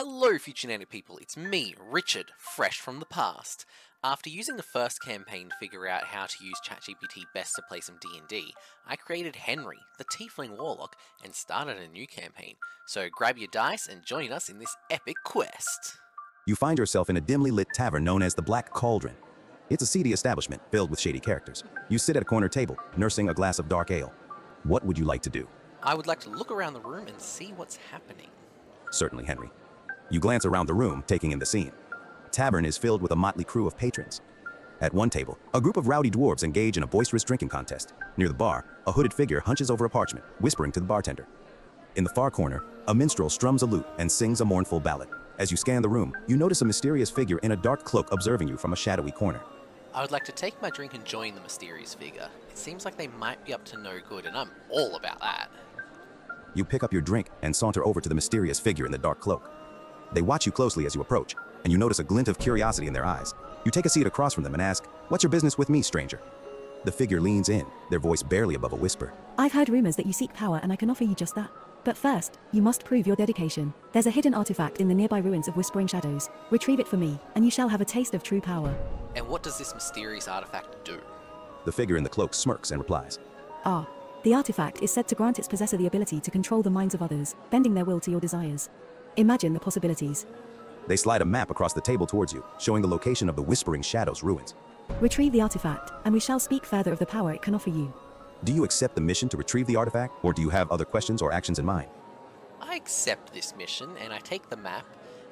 Hello, Futurenated people, it's me, Richard, fresh from the past. After using the first campaign to figure out how to use ChatGPT best to play some D&D, I created Henry, the Tiefling Warlock, and started a new campaign. So grab your dice and join us in this epic quest. You find yourself in a dimly lit tavern known as the Black Cauldron. It's a seedy establishment filled with shady characters. You sit at a corner table, nursing a glass of dark ale. What would you like to do? I would like to look around the room and see what's happening. Certainly, Henry. You glance around the room, taking in the scene. Tavern is filled with a motley crew of patrons. At one table, a group of rowdy dwarves engage in a boisterous drinking contest. Near the bar, a hooded figure hunches over a parchment, whispering to the bartender. In the far corner, a minstrel strums a lute and sings a mournful ballad. As you scan the room, you notice a mysterious figure in a dark cloak observing you from a shadowy corner. I would like to take my drink and join the mysterious figure. It seems like they might be up to no good, and I'm all about that. You pick up your drink and saunter over to the mysterious figure in the dark cloak. They watch you closely as you approach, and you notice a glint of curiosity in their eyes. You take a seat across from them and ask, What's your business with me, stranger? The figure leans in, their voice barely above a whisper. I've heard rumors that you seek power and I can offer you just that. But first, you must prove your dedication. There's a hidden artifact in the nearby ruins of Whispering Shadows. Retrieve it for me, and you shall have a taste of true power. And what does this mysterious artifact do? The figure in the cloak smirks and replies, Ah, the artifact is said to grant its possessor the ability to control the minds of others, bending their will to your desires. Imagine the possibilities. They slide a map across the table towards you, showing the location of the Whispering Shadows ruins. Retrieve the artifact, and we shall speak further of the power it can offer you. Do you accept the mission to retrieve the artifact, or do you have other questions or actions in mind? I accept this mission and I take the map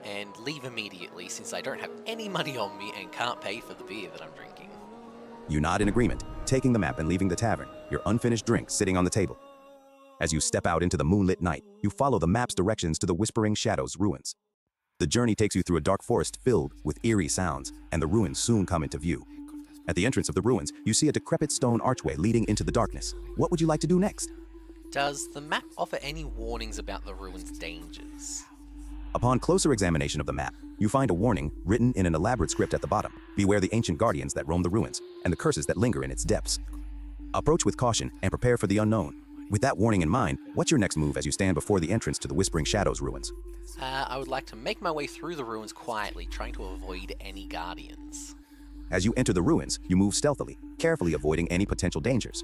and leave immediately since I don't have any money on me and can't pay for the beer that I'm drinking. You nod in agreement, taking the map and leaving the tavern, your unfinished drink sitting on the table. As you step out into the moonlit night, you follow the map's directions to the Whispering Shadows ruins. The journey takes you through a dark forest filled with eerie sounds, and the ruins soon come into view. At the entrance of the ruins, you see a decrepit stone archway leading into the darkness. What would you like to do next? Does the map offer any warnings about the ruins' dangers? Upon closer examination of the map, you find a warning written in an elaborate script at the bottom. Beware the ancient guardians that roam the ruins, and the curses that linger in its depths. Approach with caution and prepare for the unknown. With that warning in mind, what's your next move as you stand before the entrance to the Whispering Shadows ruins? Uh, I would like to make my way through the ruins quietly, trying to avoid any guardians. As you enter the ruins, you move stealthily, carefully avoiding any potential dangers.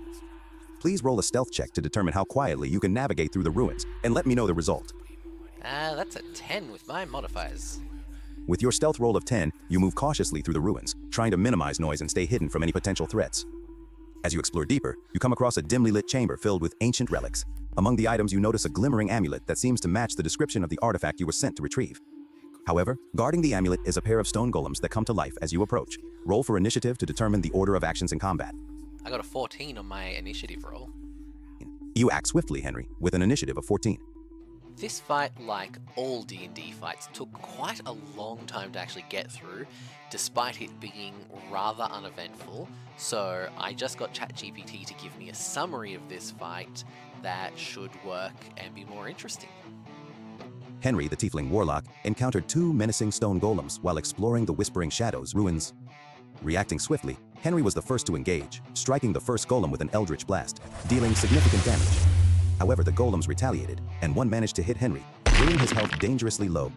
Please roll a stealth check to determine how quietly you can navigate through the ruins, and let me know the result. Uh, that's a 10 with my modifiers. With your stealth roll of 10, you move cautiously through the ruins, trying to minimize noise and stay hidden from any potential threats. As you explore deeper, you come across a dimly lit chamber filled with ancient relics. Among the items, you notice a glimmering amulet that seems to match the description of the artifact you were sent to retrieve. However, guarding the amulet is a pair of stone golems that come to life as you approach. Roll for initiative to determine the order of actions in combat. I got a 14 on my initiative roll. You act swiftly, Henry, with an initiative of 14. This fight, like all D&D fights, took quite a long time to actually get through, despite it being rather uneventful. So I just got ChatGPT to give me a summary of this fight that should work and be more interesting. Henry, the Tiefling Warlock, encountered two menacing stone golems while exploring the Whispering Shadows ruins. Reacting swiftly, Henry was the first to engage, striking the first golem with an eldritch blast, dealing significant damage. However, the golems retaliated, and one managed to hit Henry, bringing his health dangerously low.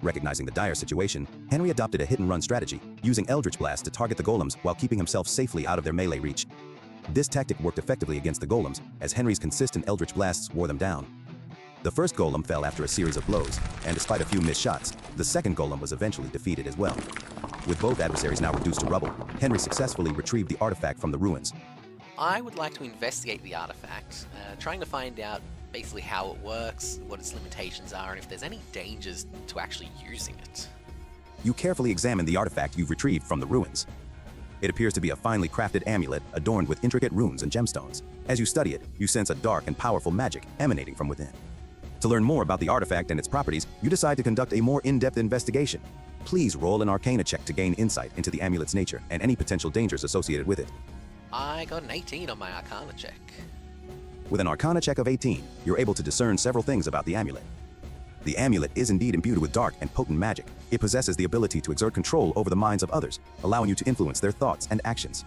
Recognizing the dire situation, Henry adopted a hit-and-run strategy, using Eldritch Blast to target the golems while keeping himself safely out of their melee reach. This tactic worked effectively against the golems, as Henry's consistent Eldritch Blasts wore them down. The first golem fell after a series of blows, and despite a few missed shots, the second golem was eventually defeated as well. With both adversaries now reduced to rubble, Henry successfully retrieved the artifact from the ruins. I would like to investigate the artifact, uh, trying to find out basically how it works, what its limitations are, and if there's any dangers to actually using it. You carefully examine the artifact you've retrieved from the ruins. It appears to be a finely crafted amulet adorned with intricate runes and gemstones. As you study it, you sense a dark and powerful magic emanating from within. To learn more about the artifact and its properties, you decide to conduct a more in-depth investigation. Please roll an Arcana check to gain insight into the amulet's nature and any potential dangers associated with it. I got an 18 on my Arcana check. With an Arcana check of 18, you're able to discern several things about the amulet. The amulet is indeed imbued with dark and potent magic. It possesses the ability to exert control over the minds of others, allowing you to influence their thoughts and actions.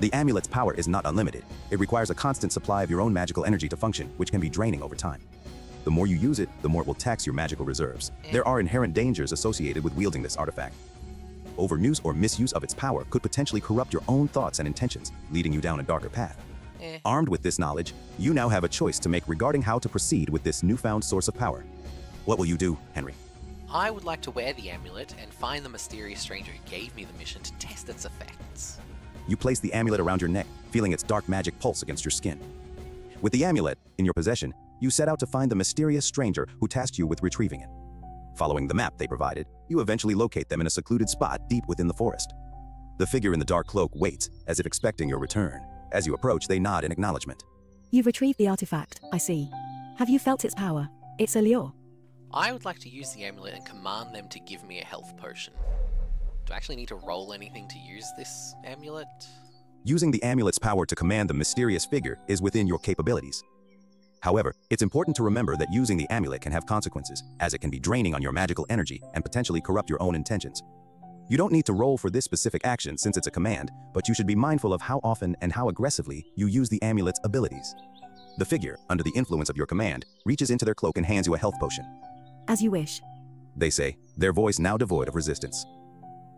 The amulet's power is not unlimited. It requires a constant supply of your own magical energy to function, which can be draining over time. The more you use it, the more it will tax your magical reserves. There are inherent dangers associated with wielding this artifact. Overuse or misuse of its power could potentially corrupt your own thoughts and intentions, leading you down a darker path. Eh. Armed with this knowledge, you now have a choice to make regarding how to proceed with this newfound source of power. What will you do, Henry? I would like to wear the amulet and find the mysterious stranger who gave me the mission to test its effects. You place the amulet around your neck, feeling its dark magic pulse against your skin. With the amulet in your possession, you set out to find the mysterious stranger who tasked you with retrieving it. Following the map they provided, you eventually locate them in a secluded spot deep within the forest. The figure in the dark cloak waits, as if expecting your return. As you approach, they nod in acknowledgement. You've retrieved the artifact, I see. Have you felt its power? Its allure? I would like to use the amulet and command them to give me a health potion. Do I actually need to roll anything to use this amulet? Using the amulet's power to command the mysterious figure is within your capabilities. However, it's important to remember that using the amulet can have consequences, as it can be draining on your magical energy and potentially corrupt your own intentions. You don't need to roll for this specific action since it's a command, but you should be mindful of how often and how aggressively you use the amulet's abilities. The figure, under the influence of your command, reaches into their cloak and hands you a health potion. As you wish. They say, their voice now devoid of resistance.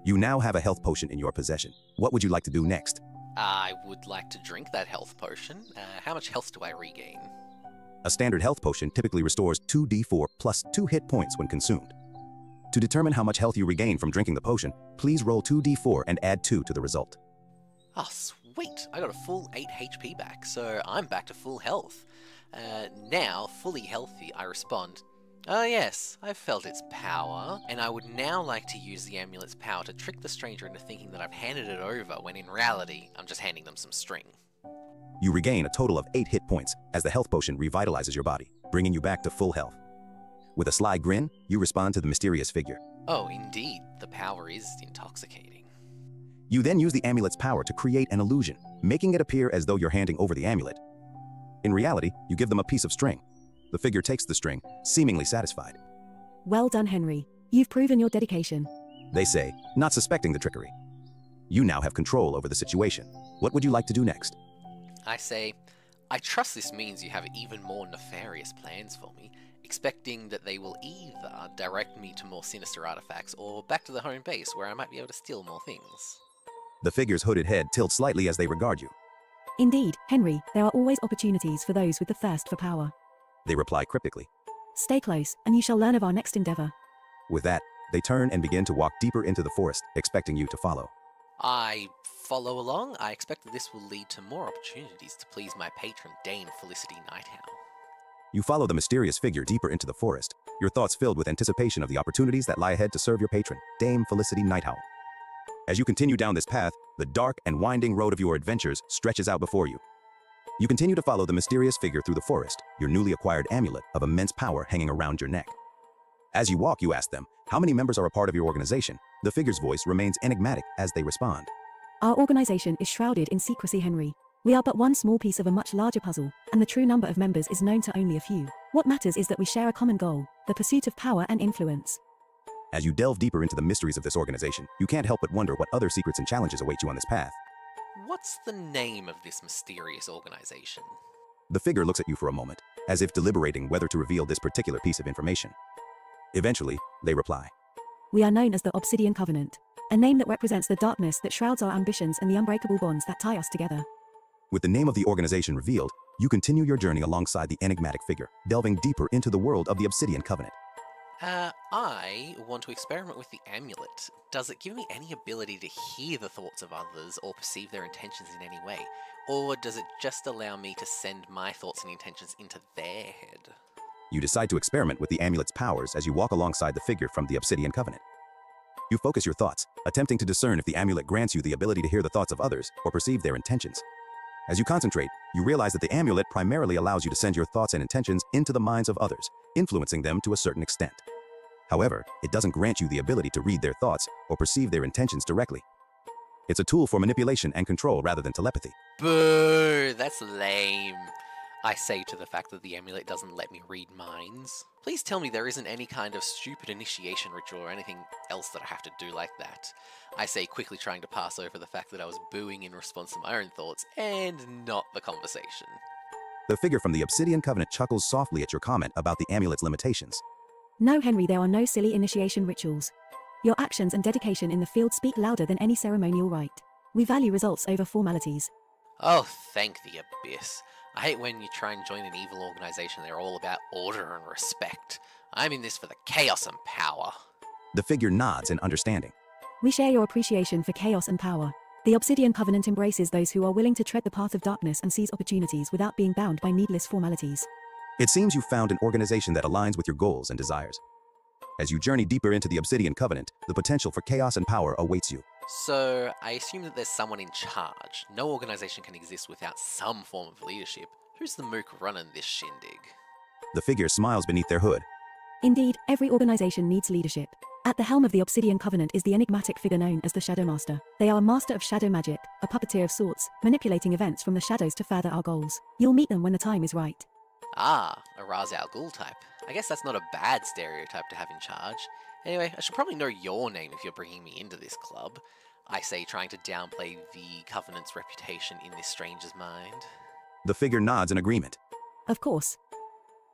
You now have a health potion in your possession. What would you like to do next? I would like to drink that health potion. Uh, how much health do I regain? A standard health potion typically restores 2d4 plus 2 hit points when consumed. To determine how much health you regain from drinking the potion, please roll 2d4 and add 2 to the result. Oh, sweet! I got a full 8 HP back, so I'm back to full health. Uh, now, fully healthy, I respond, Oh yes, I've felt its power, and I would now like to use the amulet's power to trick the stranger into thinking that I've handed it over, when in reality, I'm just handing them some string. You regain a total of 8 hit points as the health potion revitalizes your body, bringing you back to full health. With a sly grin, you respond to the mysterious figure. Oh, indeed, the power is intoxicating. You then use the amulet's power to create an illusion, making it appear as though you're handing over the amulet. In reality, you give them a piece of string. The figure takes the string, seemingly satisfied. Well done, Henry. You've proven your dedication. They say, not suspecting the trickery. You now have control over the situation. What would you like to do next? I say, I trust this means you have even more nefarious plans for me, expecting that they will either direct me to more sinister artifacts or back to the home base where I might be able to steal more things. The figure's hooded head tilts slightly as they regard you. Indeed, Henry, there are always opportunities for those with the thirst for power. They reply cryptically. Stay close, and you shall learn of our next endeavor. With that, they turn and begin to walk deeper into the forest, expecting you to follow. I follow along. I expect that this will lead to more opportunities to please my patron, Dame Felicity Nightowl. You follow the mysterious figure deeper into the forest, your thoughts filled with anticipation of the opportunities that lie ahead to serve your patron, Dame Felicity Nightowl. As you continue down this path, the dark and winding road of your adventures stretches out before you. You continue to follow the mysterious figure through the forest, your newly acquired amulet of immense power hanging around your neck. As you walk, you ask them, how many members are a part of your organization? The figure's voice remains enigmatic as they respond. Our organization is shrouded in secrecy, Henry. We are but one small piece of a much larger puzzle, and the true number of members is known to only a few. What matters is that we share a common goal, the pursuit of power and influence. As you delve deeper into the mysteries of this organization, you can't help but wonder what other secrets and challenges await you on this path. What's the name of this mysterious organization? The figure looks at you for a moment, as if deliberating whether to reveal this particular piece of information. Eventually, they reply. We are known as the Obsidian Covenant, a name that represents the darkness that shrouds our ambitions and the unbreakable bonds that tie us together. With the name of the organization revealed, you continue your journey alongside the enigmatic figure, delving deeper into the world of the Obsidian Covenant. Uh, I want to experiment with the amulet. Does it give me any ability to hear the thoughts of others or perceive their intentions in any way? Or does it just allow me to send my thoughts and intentions into their head? You decide to experiment with the amulet's powers as you walk alongside the figure from the Obsidian Covenant. You focus your thoughts, attempting to discern if the amulet grants you the ability to hear the thoughts of others or perceive their intentions. As you concentrate, you realize that the amulet primarily allows you to send your thoughts and intentions into the minds of others, influencing them to a certain extent. However, it doesn't grant you the ability to read their thoughts or perceive their intentions directly. It's a tool for manipulation and control rather than telepathy. Boo! That's lame. I say to the fact that the amulet doesn't let me read minds. Please tell me there isn't any kind of stupid initiation ritual or anything else that I have to do like that. I say quickly trying to pass over the fact that I was booing in response to my own thoughts and not the conversation. The figure from the Obsidian Covenant chuckles softly at your comment about the amulet's limitations. No, Henry, there are no silly initiation rituals. Your actions and dedication in the field speak louder than any ceremonial rite. We value results over formalities. Oh, thank the Abyss. I hate when you try and join an evil organization they're all about order and respect. I'm in this for the chaos and power. The figure nods in understanding. We share your appreciation for chaos and power. The Obsidian Covenant embraces those who are willing to tread the path of darkness and seize opportunities without being bound by needless formalities. It seems you've found an organization that aligns with your goals and desires. As you journey deeper into the Obsidian Covenant, the potential for chaos and power awaits you. So, I assume that there's someone in charge. No organization can exist without some form of leadership. Who's the mook running this shindig? The figure smiles beneath their hood. Indeed, every organization needs leadership. At the helm of the Obsidian Covenant is the enigmatic figure known as the Shadow Master. They are a master of shadow magic, a puppeteer of sorts, manipulating events from the shadows to further our goals. You'll meet them when the time is right. Ah, a Ra's al Ghul type. I guess that's not a bad stereotype to have in charge. Anyway, I should probably know your name if you're bringing me into this club. I say, trying to downplay the Covenant's reputation in this stranger's mind. The figure nods in agreement. Of course.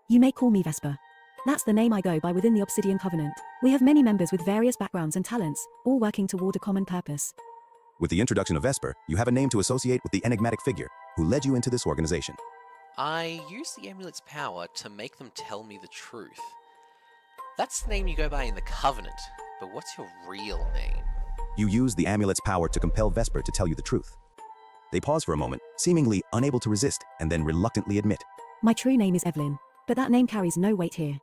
You may call me Vesper. That's the name I go by within the Obsidian Covenant. We have many members with various backgrounds and talents, all working toward a common purpose. With the introduction of Vesper, you have a name to associate with the enigmatic figure who led you into this organization. I use the amulet's power to make them tell me the truth. That's the name you go by in the Covenant, but what's your real name? You use the amulet's power to compel Vesper to tell you the truth. They pause for a moment, seemingly unable to resist, and then reluctantly admit. My true name is Evelyn, but that name carries no weight here.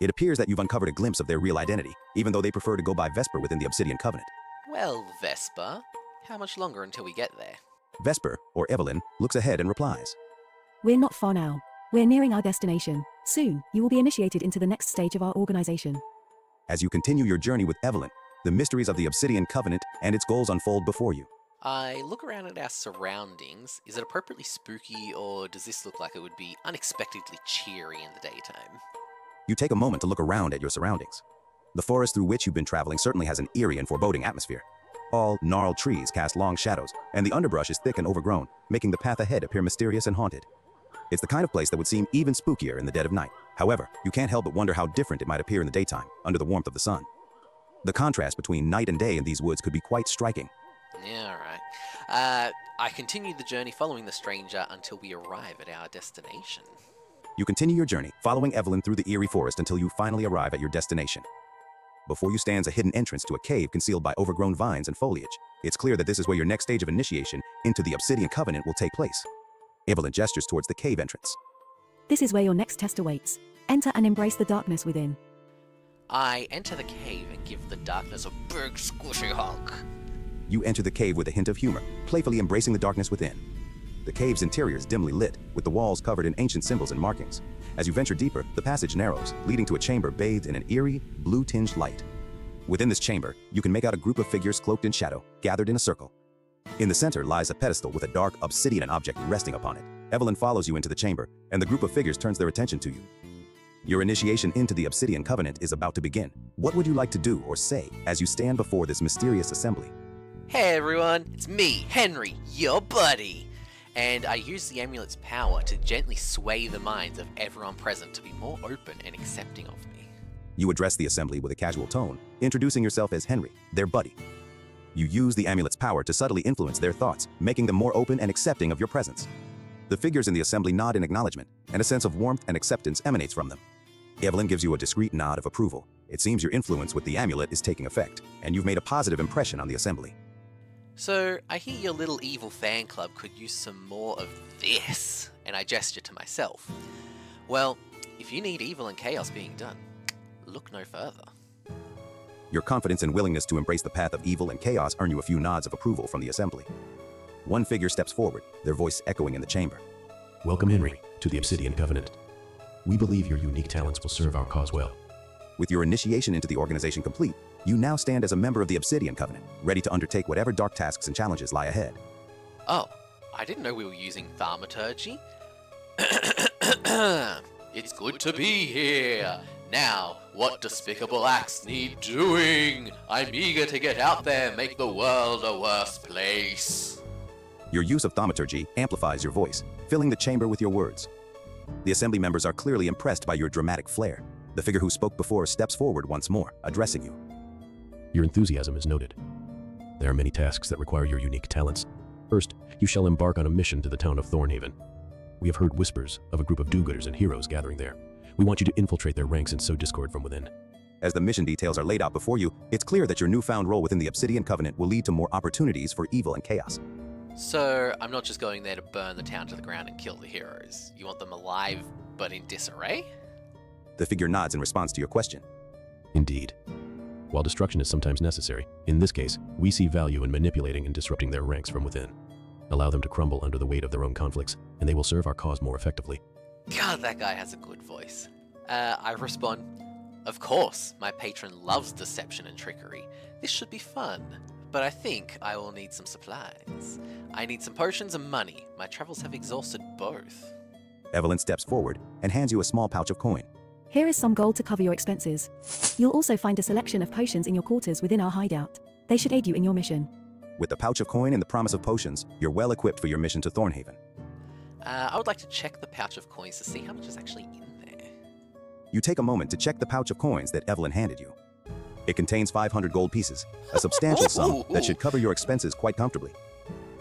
It appears that you've uncovered a glimpse of their real identity, even though they prefer to go by Vesper within the Obsidian Covenant. Well, Vesper, how much longer until we get there? Vesper, or Evelyn, looks ahead and replies. We're not far now. We're nearing our destination. Soon, you will be initiated into the next stage of our organization. As you continue your journey with Evelyn, the mysteries of the Obsidian Covenant and its goals unfold before you. I look around at our surroundings. Is it appropriately spooky, or does this look like it would be unexpectedly cheery in the daytime? You take a moment to look around at your surroundings. The forest through which you've been traveling certainly has an eerie and foreboding atmosphere. All gnarled trees cast long shadows, and the underbrush is thick and overgrown, making the path ahead appear mysterious and haunted. It's the kind of place that would seem even spookier in the dead of night. However, you can't help but wonder how different it might appear in the daytime, under the warmth of the sun. The contrast between night and day in these woods could be quite striking. Yeah, alright. Uh, I continue the journey following the stranger until we arrive at our destination. You continue your journey, following Evelyn through the eerie forest until you finally arrive at your destination. Before you stands a hidden entrance to a cave concealed by overgrown vines and foliage. It's clear that this is where your next stage of initiation into the Obsidian Covenant will take place. Evelyn gestures towards the cave entrance. This is where your next test awaits. Enter and embrace the darkness within. I enter the cave and give the darkness a big squishy hug. You enter the cave with a hint of humor, playfully embracing the darkness within. The cave's interior is dimly lit, with the walls covered in ancient symbols and markings. As you venture deeper, the passage narrows, leading to a chamber bathed in an eerie, blue-tinged light. Within this chamber, you can make out a group of figures cloaked in shadow, gathered in a circle. In the center lies a pedestal with a dark obsidian object resting upon it. Evelyn follows you into the chamber, and the group of figures turns their attention to you. Your initiation into the Obsidian Covenant is about to begin. What would you like to do or say as you stand before this mysterious assembly? Hey everyone, it's me, Henry, your buddy. And I use the amulet's power to gently sway the minds of everyone present to be more open and accepting of me. You address the assembly with a casual tone, introducing yourself as Henry, their buddy. You use the amulet's power to subtly influence their thoughts, making them more open and accepting of your presence. The figures in the assembly nod in acknowledgement, and a sense of warmth and acceptance emanates from them. Evelyn gives you a discreet nod of approval. It seems your influence with the amulet is taking effect, and you've made a positive impression on the assembly. So, I hear your little evil fan club could use some more of this, and I gesture to myself. Well, if you need evil and chaos being done, look no further. Your confidence and willingness to embrace the path of evil and chaos earn you a few nods of approval from the assembly. One figure steps forward, their voice echoing in the chamber. Welcome, Henry, to the Obsidian Covenant. We believe your unique talents will serve our cause well. With your initiation into the organization complete, you now stand as a member of the Obsidian Covenant, ready to undertake whatever dark tasks and challenges lie ahead. Oh, I didn't know we were using thaumaturgy. it's good to be here. Now, what despicable acts need doing? I'm eager to get out there and make the world a worse place. Your use of thaumaturgy amplifies your voice, filling the chamber with your words. The assembly members are clearly impressed by your dramatic flair. The figure who spoke before steps forward once more, addressing you. Your enthusiasm is noted. There are many tasks that require your unique talents. First, you shall embark on a mission to the town of Thornhaven. We have heard whispers of a group of do-gooders and heroes gathering there. We want you to infiltrate their ranks and sow discord from within. As the mission details are laid out before you, it's clear that your newfound role within the Obsidian Covenant will lead to more opportunities for evil and chaos. So, I'm not just going there to burn the town to the ground and kill the heroes. You want them alive, but in disarray? The figure nods in response to your question. Indeed. While destruction is sometimes necessary, in this case, we see value in manipulating and disrupting their ranks from within. Allow them to crumble under the weight of their own conflicts, and they will serve our cause more effectively. God, that guy has a good voice. Uh, I respond, Of course, my patron loves deception and trickery. This should be fun. But I think I will need some supplies. I need some potions and money. My travels have exhausted both. Evelyn steps forward and hands you a small pouch of coin. Here is some gold to cover your expenses. You'll also find a selection of potions in your quarters within our hideout. They should aid you in your mission. With the pouch of coin and the promise of potions, you're well equipped for your mission to Thornhaven. Uh, I would like to check the pouch of coins to see how much is actually in there. You take a moment to check the pouch of coins that Evelyn handed you. It contains 500 gold pieces, a substantial sum that should cover your expenses quite comfortably.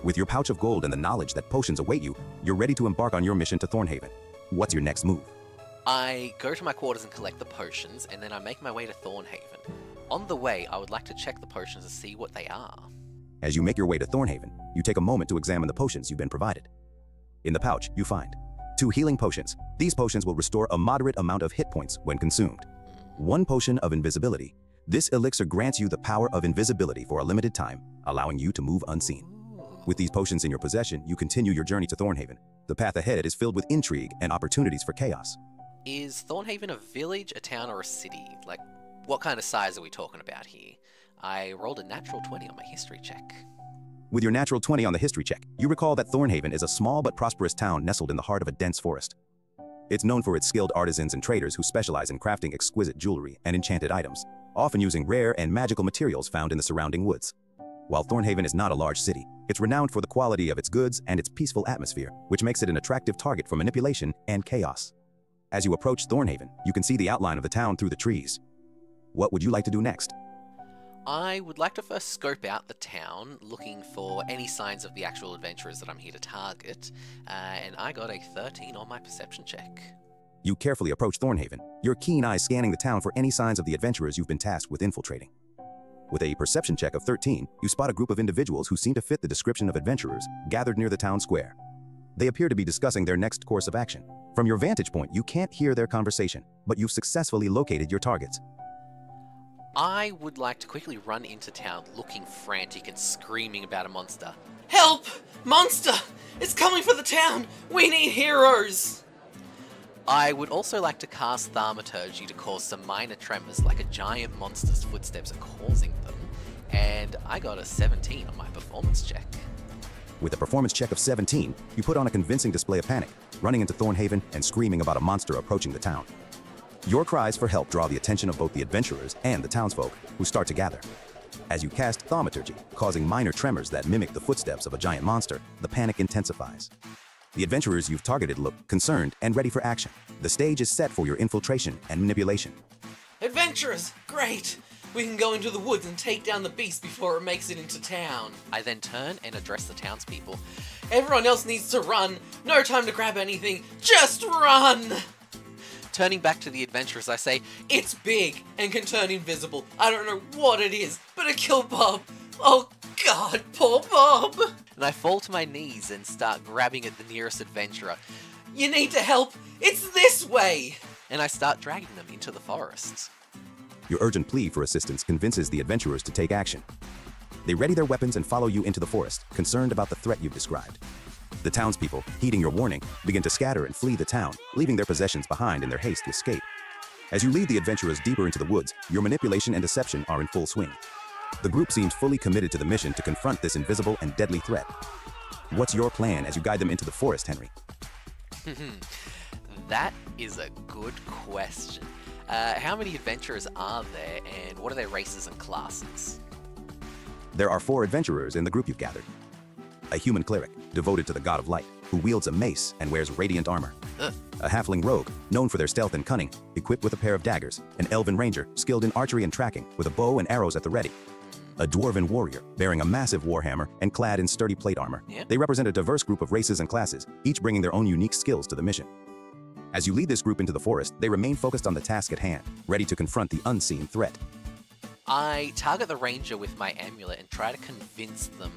With your pouch of gold and the knowledge that potions await you, you're ready to embark on your mission to Thornhaven. What's your next move? I go to my quarters and collect the potions, and then I make my way to Thornhaven. On the way, I would like to check the potions to see what they are. As you make your way to Thornhaven, you take a moment to examine the potions you've been provided. In the pouch, you find two healing potions. These potions will restore a moderate amount of hit points when consumed. One potion of invisibility. This elixir grants you the power of invisibility for a limited time, allowing you to move unseen. With these potions in your possession, you continue your journey to Thornhaven. The path ahead is filled with intrigue and opportunities for chaos. Is Thornhaven a village, a town, or a city? Like, what kind of size are we talking about here? I rolled a natural 20 on my history check. With your natural 20 on the history check, you recall that Thornhaven is a small but prosperous town nestled in the heart of a dense forest. It's known for its skilled artisans and traders who specialize in crafting exquisite jewelry and enchanted items, often using rare and magical materials found in the surrounding woods. While Thornhaven is not a large city, it's renowned for the quality of its goods and its peaceful atmosphere, which makes it an attractive target for manipulation and chaos. As you approach Thornhaven, you can see the outline of the town through the trees. What would you like to do next? I would like to first scope out the town, looking for any signs of the actual adventurers that I'm here to target, uh, and I got a 13 on my perception check. You carefully approach Thornhaven, your keen eyes scanning the town for any signs of the adventurers you've been tasked with infiltrating. With a perception check of 13, you spot a group of individuals who seem to fit the description of adventurers gathered near the town square. They appear to be discussing their next course of action. From your vantage point, you can't hear their conversation, but you've successfully located your targets. I would like to quickly run into town looking frantic and screaming about a monster. Help! Monster! It's coming for the town! We need heroes! I would also like to cast Thaumaturgy to cause some minor tremors like a giant monster's footsteps are causing them, and I got a 17 on my performance check. With a performance check of 17, you put on a convincing display of panic, running into Thornhaven and screaming about a monster approaching the town. Your cries for help draw the attention of both the adventurers and the townsfolk, who start to gather. As you cast Thaumaturgy, causing minor tremors that mimic the footsteps of a giant monster, the panic intensifies. The adventurers you've targeted look concerned and ready for action. The stage is set for your infiltration and manipulation. Adventurers! Great! We can go into the woods and take down the beast before it makes it into town. I then turn and address the townspeople. Everyone else needs to run! No time to grab anything! Just run! Turning back to the adventurers, I say, It's big and can turn invisible. I don't know what it is, but it killed Bob. Oh god, poor Bob! And I fall to my knees and start grabbing at the nearest adventurer. You need to help! It's this way! And I start dragging them into the forest. Your urgent plea for assistance convinces the adventurers to take action. They ready their weapons and follow you into the forest, concerned about the threat you've described. The townspeople, heeding your warning, begin to scatter and flee the town, leaving their possessions behind in their haste to escape. As you lead the adventurers deeper into the woods, your manipulation and deception are in full swing. The group seems fully committed to the mission to confront this invisible and deadly threat. What's your plan as you guide them into the forest, Henry? that is a good question. Uh, how many adventurers are there, and what are their races and classes? There are four adventurers in the group you've gathered. A human cleric, devoted to the god of light, who wields a mace and wears radiant armor. Ugh. a halfling rogue, known for their stealth and cunning, equipped with a pair of daggers, an elven ranger, skilled in archery and tracking, with a bow and arrows at the ready, a dwarven warrior, bearing a massive warhammer and clad in sturdy plate armor. Yeah. They represent a diverse group of races and classes, each bringing their own unique skills to the mission. As you lead this group into the forest, they remain focused on the task at hand, ready to confront the unseen threat. I target the ranger with my amulet and try to convince them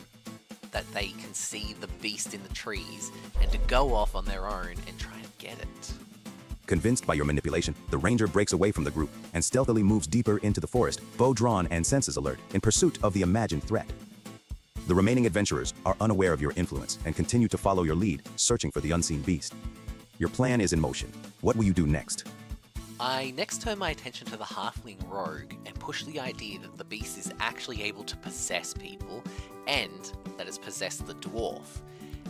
that they can see the beast in the trees and to go off on their own and try and get it. Convinced by your manipulation, the ranger breaks away from the group and stealthily moves deeper into the forest, bow drawn and senses alert, in pursuit of the imagined threat. The remaining adventurers are unaware of your influence and continue to follow your lead, searching for the unseen beast. Your plan is in motion. What will you do next? I next turn my attention to the halfling rogue and push the idea that the beast is actually able to possess people and that has possessed the dwarf.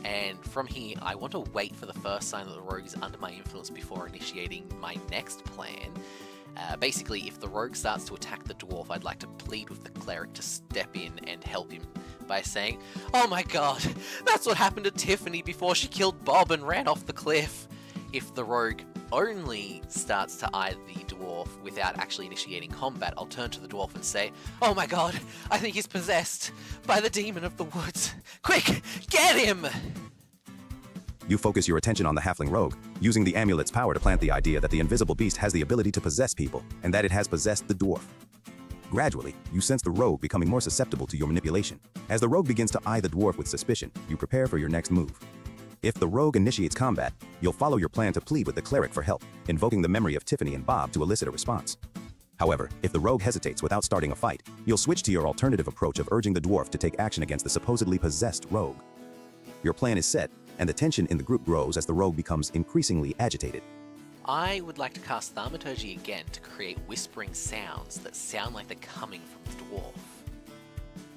And from here, I want to wait for the first sign that the rogue is under my influence before initiating my next plan. Uh, basically, if the rogue starts to attack the dwarf, I'd like to plead with the cleric to step in and help him by saying, Oh my god, that's what happened to Tiffany before she killed Bob and ran off the cliff. If the rogue only starts to eye the dwarf without actually initiating combat, I'll turn to the dwarf and say, Oh my god, I think he's possessed by the demon of the woods. Quick, get him! You focus your attention on the halfling rogue, using the amulet's power to plant the idea that the invisible beast has the ability to possess people, and that it has possessed the dwarf. Gradually, you sense the rogue becoming more susceptible to your manipulation. As the rogue begins to eye the dwarf with suspicion, you prepare for your next move. If the rogue initiates combat, you'll follow your plan to plead with the cleric for help, invoking the memory of Tiffany and Bob to elicit a response. However, if the rogue hesitates without starting a fight, you'll switch to your alternative approach of urging the dwarf to take action against the supposedly possessed rogue. Your plan is set, and the tension in the group grows as the rogue becomes increasingly agitated. I would like to cast Thaumaturgy again to create whispering sounds that sound like they're coming from the dwarf.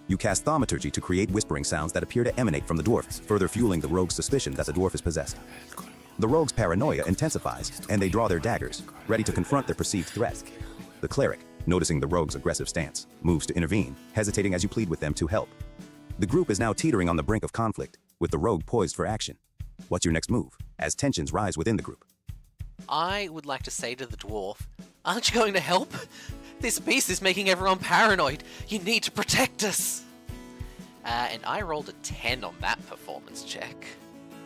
You cast Thaumaturgy to create whispering sounds that appear to emanate from the dwarf, further fueling the rogue's suspicion that the dwarf is possessed. The rogue's paranoia intensifies, and they draw their daggers, ready to confront their perceived threat. The cleric, noticing the rogue's aggressive stance, moves to intervene, hesitating as you plead with them to help. The group is now teetering on the brink of conflict, with the rogue poised for action. What's your next move, as tensions rise within the group? I would like to say to the dwarf, Aren't you going to help? This beast is making everyone paranoid. You need to protect us. Uh, and I rolled a 10 on that performance check.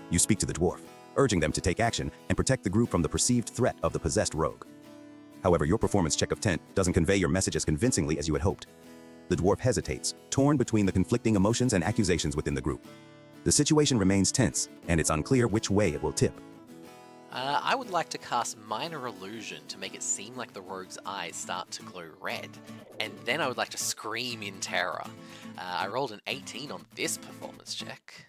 You speak to the dwarf, urging them to take action and protect the group from the perceived threat of the possessed rogue. However, your performance check of 10 doesn't convey your message as convincingly as you had hoped. The dwarf hesitates, torn between the conflicting emotions and accusations within the group. The situation remains tense, and it's unclear which way it will tip. Uh, I would like to cast Minor Illusion to make it seem like the rogue's eyes start to glow red, and then I would like to scream in terror. Uh, I rolled an 18 on this performance check.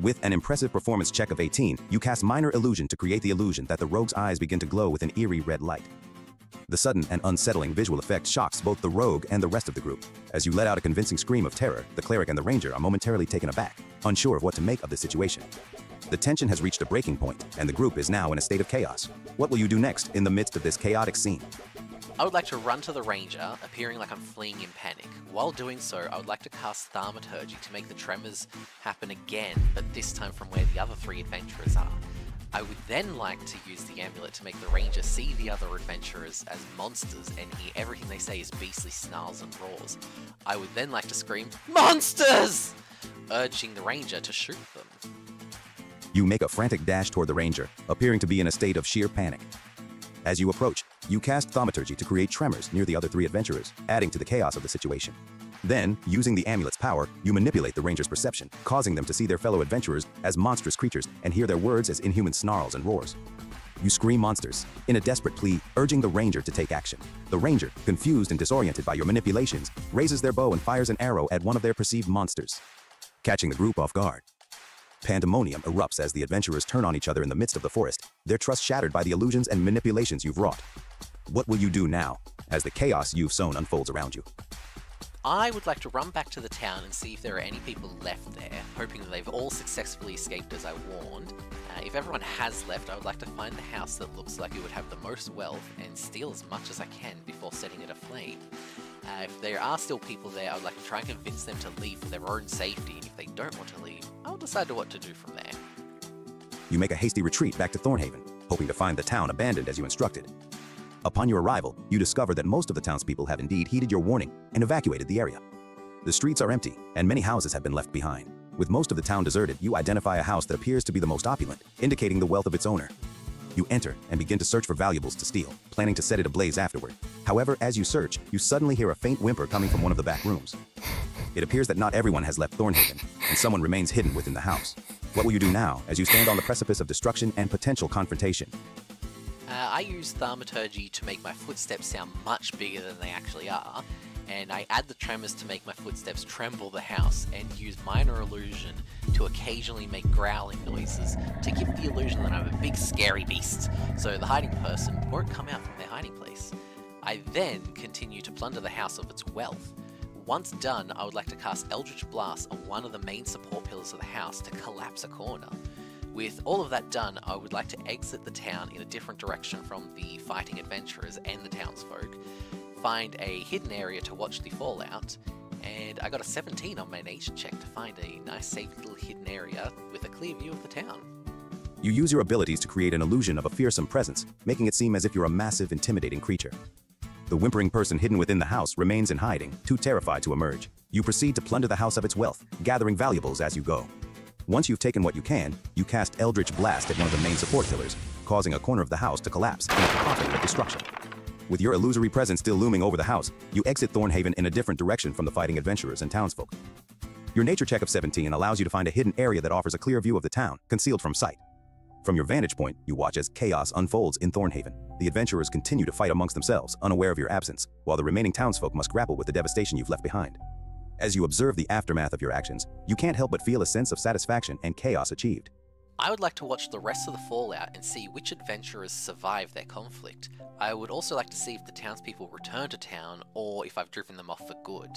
With an impressive performance check of 18, you cast Minor Illusion to create the illusion that the rogue's eyes begin to glow with an eerie red light. The sudden and unsettling visual effect shocks both the rogue and the rest of the group. As you let out a convincing scream of terror, the cleric and the ranger are momentarily taken aback, unsure of what to make of the situation. The tension has reached a breaking point, and the group is now in a state of chaos. What will you do next in the midst of this chaotic scene? I would like to run to the ranger, appearing like I'm fleeing in panic. While doing so, I would like to cast Thaumaturgy to make the tremors happen again, but this time from where the other three adventurers are. I would then like to use the amulet to make the ranger see the other adventurers as monsters and hear everything they say as beastly snarls and roars. I would then like to scream, MONSTERS! urging the ranger to shoot them. You make a frantic dash toward the ranger, appearing to be in a state of sheer panic. As you approach, you cast Thaumaturgy to create tremors near the other three adventurers, adding to the chaos of the situation. Then, using the amulet's power, you manipulate the ranger's perception, causing them to see their fellow adventurers as monstrous creatures and hear their words as inhuman snarls and roars. You scream monsters, in a desperate plea, urging the ranger to take action. The ranger, confused and disoriented by your manipulations, raises their bow and fires an arrow at one of their perceived monsters, catching the group off guard. Pandemonium erupts as the adventurers turn on each other in the midst of the forest, their trust shattered by the illusions and manipulations you've wrought. What will you do now, as the chaos you've sown unfolds around you? I would like to run back to the town and see if there are any people left there, hoping that they've all successfully escaped as I warned. Uh, if everyone has left, I would like to find the house that looks like it would have the most wealth and steal as much as I can before setting it aflame. Uh, if there are still people there, I would like to try and convince them to leave for their own safety, and if they don't want to leave, I'll decide what to do from there. You make a hasty retreat back to Thornhaven, hoping to find the town abandoned as you instructed. Upon your arrival, you discover that most of the townspeople have indeed heeded your warning and evacuated the area. The streets are empty, and many houses have been left behind. With most of the town deserted, you identify a house that appears to be the most opulent, indicating the wealth of its owner. You enter and begin to search for valuables to steal, planning to set it ablaze afterward. However, as you search, you suddenly hear a faint whimper coming from one of the back rooms. It appears that not everyone has left Thornhaven, and someone remains hidden within the house. What will you do now as you stand on the precipice of destruction and potential confrontation? Uh, I use thaumaturgy to make my footsteps sound much bigger than they actually are, and I add the tremors to make my footsteps tremble the house, and use minor illusion to occasionally make growling noises to give the illusion that I'm a big scary beast, so the hiding person won't come out from their hiding place. I then continue to plunder the house of its wealth. Once done, I would like to cast Eldritch Blast on one of the main support pillars of the house to collapse a corner. With all of that done, I would like to exit the town in a different direction from the fighting adventurers and the townsfolk, find a hidden area to watch the fallout, and I got a 17 on my nature check to find a nice safe little hidden area with a clear view of the town. You use your abilities to create an illusion of a fearsome presence, making it seem as if you're a massive, intimidating creature. The whimpering person hidden within the house remains in hiding, too terrified to emerge. You proceed to plunder the house of its wealth, gathering valuables as you go. Once you've taken what you can, you cast Eldritch Blast at one of the main support pillars, causing a corner of the house to collapse in a cacophony of destruction. With your illusory presence still looming over the house, you exit Thornhaven in a different direction from the fighting adventurers and townsfolk. Your nature check of 17 allows you to find a hidden area that offers a clear view of the town, concealed from sight. From your vantage point, you watch as chaos unfolds in Thornhaven. The adventurers continue to fight amongst themselves, unaware of your absence, while the remaining townsfolk must grapple with the devastation you've left behind. As you observe the aftermath of your actions, you can't help but feel a sense of satisfaction and chaos achieved. I would like to watch the rest of the fallout and see which adventurers survive their conflict. I would also like to see if the townspeople return to town or if I've driven them off for good.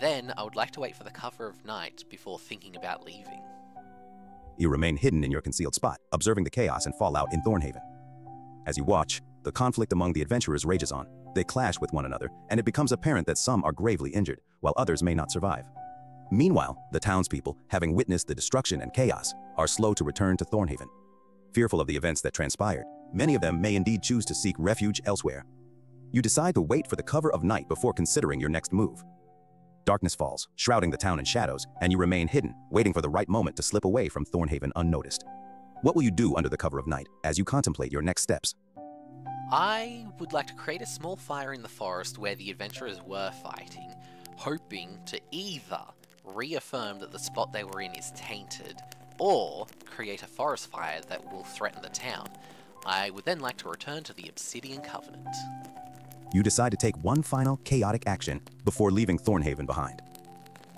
Then I would like to wait for the cover of night before thinking about leaving. You remain hidden in your concealed spot, observing the chaos and fallout in Thornhaven. As you watch, the conflict among the adventurers rages on. They clash with one another, and it becomes apparent that some are gravely injured, while others may not survive. Meanwhile, the townspeople, having witnessed the destruction and chaos, are slow to return to Thornhaven. Fearful of the events that transpired, many of them may indeed choose to seek refuge elsewhere. You decide to wait for the cover of night before considering your next move. Darkness falls, shrouding the town in shadows, and you remain hidden, waiting for the right moment to slip away from Thornhaven unnoticed. What will you do under the cover of night as you contemplate your next steps? I would like to create a small fire in the forest where the adventurers were fighting, hoping to either reaffirm that the spot they were in is tainted, or create a forest fire that will threaten the town. I would then like to return to the Obsidian Covenant. You decide to take one final chaotic action before leaving Thornhaven behind.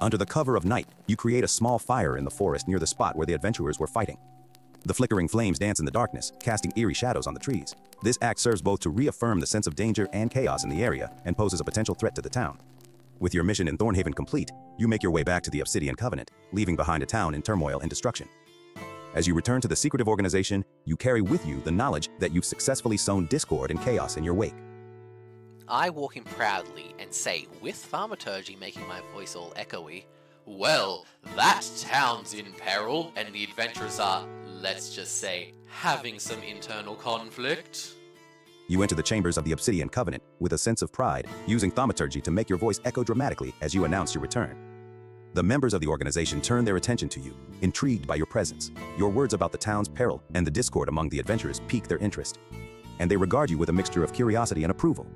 Under the cover of night, you create a small fire in the forest near the spot where the adventurers were fighting. The flickering flames dance in the darkness, casting eerie shadows on the trees. This act serves both to reaffirm the sense of danger and chaos in the area and poses a potential threat to the town. With your mission in Thornhaven complete, you make your way back to the Obsidian Covenant, leaving behind a town in turmoil and destruction. As you return to the secretive organization, you carry with you the knowledge that you've successfully sown discord and chaos in your wake. I walk in proudly and say, with thaumaturgy making my voice all echoey, Well, that town's in peril, and the adventurers are, let's just say, having some internal conflict. You enter the chambers of the Obsidian Covenant with a sense of pride, using thaumaturgy to make your voice echo dramatically as you announce your return. The members of the organization turn their attention to you, intrigued by your presence. Your words about the town's peril and the discord among the adventurers pique their interest, and they regard you with a mixture of curiosity and approval.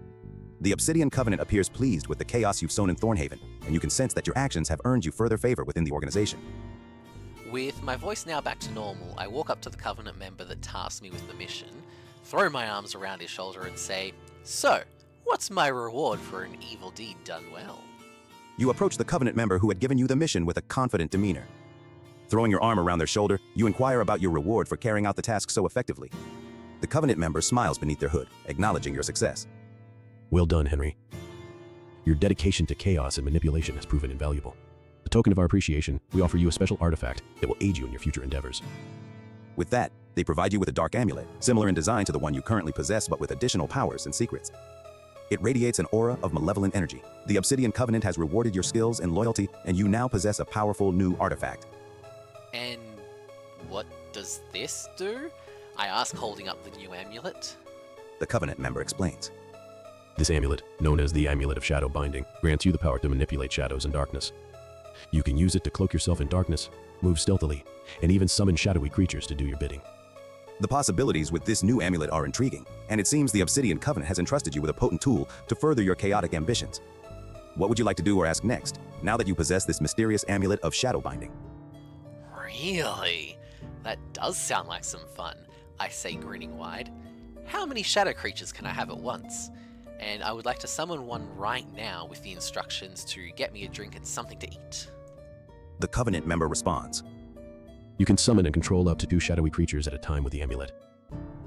The Obsidian Covenant appears pleased with the chaos you've sown in Thornhaven, and you can sense that your actions have earned you further favor within the organization. With my voice now back to normal, I walk up to the Covenant member that tasked me with the mission, throw my arms around his shoulder, and say, So, what's my reward for an evil deed done well? You approach the Covenant member who had given you the mission with a confident demeanor. Throwing your arm around their shoulder, you inquire about your reward for carrying out the task so effectively. The Covenant member smiles beneath their hood, acknowledging your success. Well done, Henry. Your dedication to chaos and manipulation has proven invaluable. A token of our appreciation, we offer you a special artifact that will aid you in your future endeavors. With that, they provide you with a dark amulet, similar in design to the one you currently possess but with additional powers and secrets. It radiates an aura of malevolent energy. The Obsidian Covenant has rewarded your skills and loyalty, and you now possess a powerful new artifact. And what does this do? I ask, holding up the new amulet. The Covenant member explains. This amulet, known as the Amulet of Shadow Binding, grants you the power to manipulate shadows and darkness. You can use it to cloak yourself in darkness, move stealthily, and even summon shadowy creatures to do your bidding. The possibilities with this new amulet are intriguing, and it seems the Obsidian Covenant has entrusted you with a potent tool to further your chaotic ambitions. What would you like to do or ask next, now that you possess this mysterious amulet of shadow binding? Really? That does sound like some fun, I say, grinning wide. How many shadow creatures can I have at once? And I would like to summon one right now with the instructions to get me a drink and something to eat. The Covenant member responds. You can summon and control up to two shadowy creatures at a time with the amulet.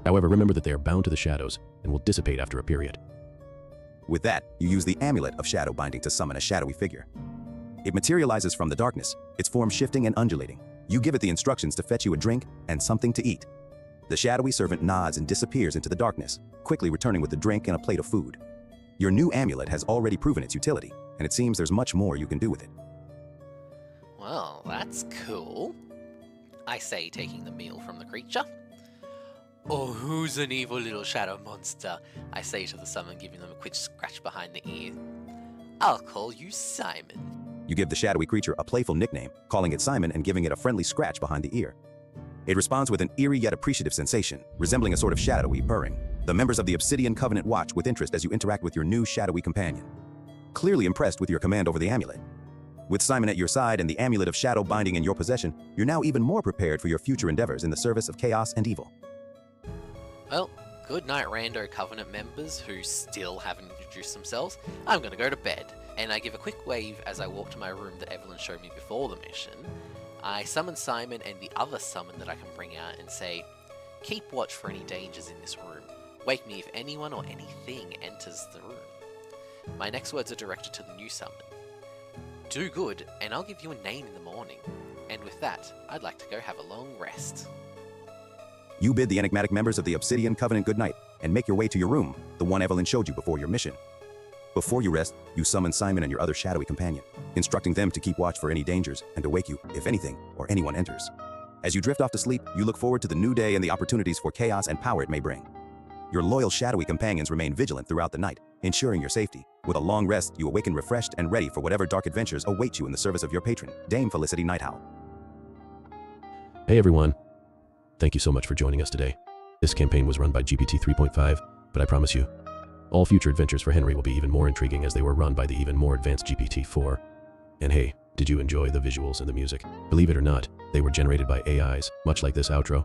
However, remember that they are bound to the shadows and will dissipate after a period. With that, you use the amulet of shadow binding to summon a shadowy figure. It materializes from the darkness, its form shifting and undulating. You give it the instructions to fetch you a drink and something to eat. The shadowy servant nods and disappears into the darkness, quickly returning with a drink and a plate of food. Your new amulet has already proven its utility, and it seems there's much more you can do with it. Well, that's cool. I say, taking the meal from the creature. Oh, who's an evil little shadow monster? I say to the summon, giving them a quick scratch behind the ear. I'll call you Simon. You give the shadowy creature a playful nickname, calling it Simon and giving it a friendly scratch behind the ear. It responds with an eerie yet appreciative sensation, resembling a sort of shadowy purring. The members of the Obsidian Covenant watch with interest as you interact with your new shadowy companion. Clearly impressed with your command over the amulet. With Simon at your side and the amulet of shadow binding in your possession, you're now even more prepared for your future endeavors in the service of chaos and evil. Well, good night, Rando Covenant members who still haven't introduced themselves. I'm gonna go to bed, and I give a quick wave as I walk to my room that Evelyn showed me before the mission. I summon Simon and the other summon that I can bring out and say, Keep watch for any dangers in this room. Wake me if anyone or anything enters the room. My next words are directed to the new summon. Do good, and I'll give you a name in the morning. And with that, I'd like to go have a long rest. You bid the enigmatic members of the Obsidian Covenant good night and make your way to your room, the one Evelyn showed you before your mission. Before you rest, you summon Simon and your other shadowy companion, instructing them to keep watch for any dangers and to wake you if anything or anyone enters. As you drift off to sleep, you look forward to the new day and the opportunities for chaos and power it may bring. Your loyal shadowy companions remain vigilant throughout the night, ensuring your safety. With a long rest, you awaken refreshed and ready for whatever dark adventures await you in the service of your patron, Dame Felicity Nighthowl. Hey everyone. Thank you so much for joining us today. This campaign was run by GPT 3.5, but I promise you, all future adventures for Henry will be even more intriguing as they were run by the even more advanced GPT 4. And hey, did you enjoy the visuals and the music? Believe it or not, they were generated by AIs, much like this outro.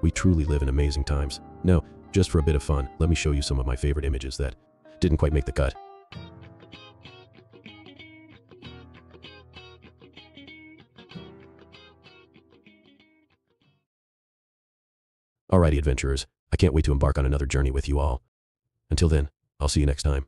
We truly live in amazing times. Now, just for a bit of fun, let me show you some of my favorite images that didn't quite make the cut. Alrighty, adventurers, I can't wait to embark on another journey with you all. Until then, I'll see you next time.